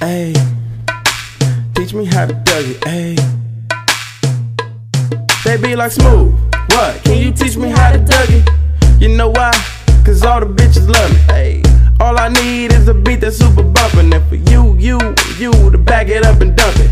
Hey, teach me how to Dougie. Hey, they be like smooth. What? Can you teach me how to Dougie? You know why? Cause all the bitches love me. Hey, all I need is a beat that's super bumpin'. And for you, you, you to back it up and dump it.